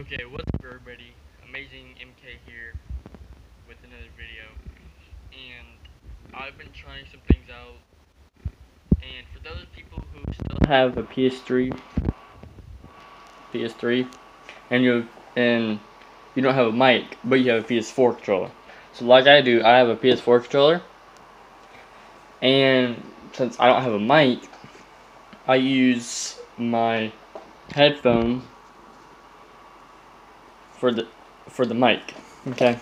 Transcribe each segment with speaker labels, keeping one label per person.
Speaker 1: Okay, what's up everybody? Amazing MK here with another video. And I've been trying some things out. And for those people who still have a PS3 PS3 and you and you don't have a mic, but you have a PS4 controller. So like I do, I have a PS4 controller. And since I don't have a mic, I use my headphone for the for the mic. Okay.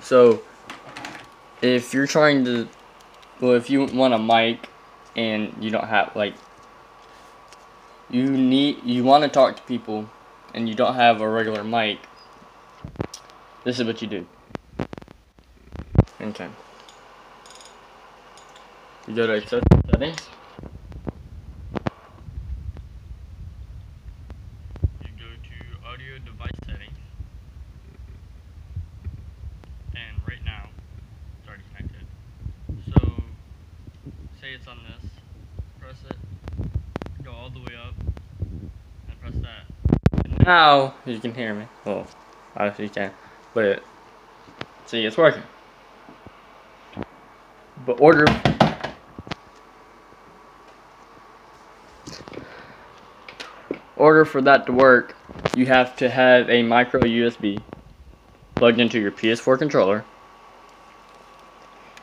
Speaker 1: So if you're trying to well if you want a mic and you don't have like you need you want to talk to people and you don't have a regular mic this is what you do. Okay. You go to access settings. You go to audio device settings. And right now, it's already connected. So, say it's on this. Press it. Go all the way up. And press that. Now, you can hear me. Well, obviously you can. But, see, it's working. But order order for that to work, you have to have a micro USB plugged into your PS4 controller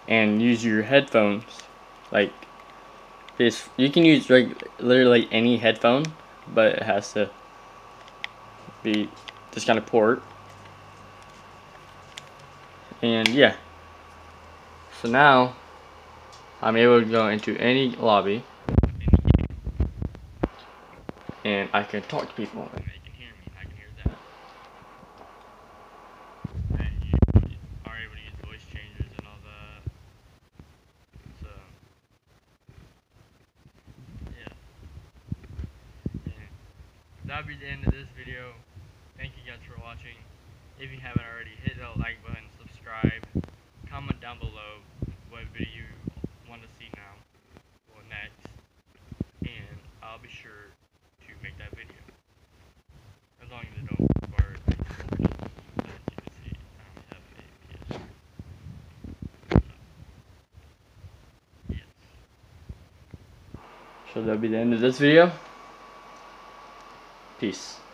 Speaker 1: and use your headphones. Like this you can use like literally any headphone but it has to be this kind of port. And yeah. So now I'm able to go into any lobby. And I can talk to people. And they can hear me, I can hear them. And you are able to use voice changers and all that. So, yeah. That'll be the end of this video. Thank you guys for watching. If you haven't already, hit that like button, subscribe, comment down below what video you want to see now or next, and I'll be sure to make that video. As long as it don't So that'll be the end of this video. Peace.